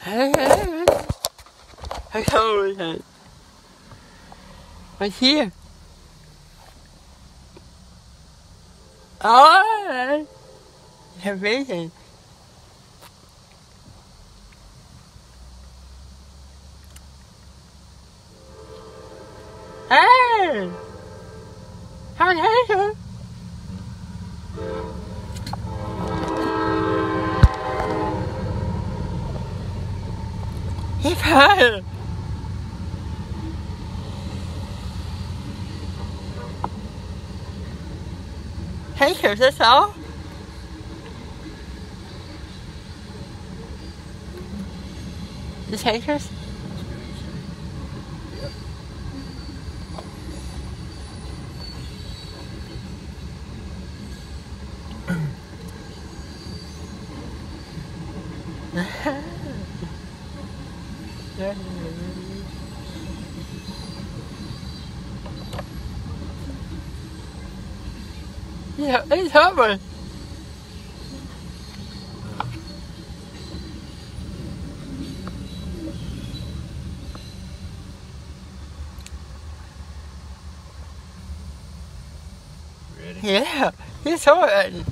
Hey, hey, hey. Hello, Right here. Oh, amazing. Hey! Hey, Kyle! Hey, here's this all. The takers? Yeah, it's happening. Ready? Yeah, it's happening.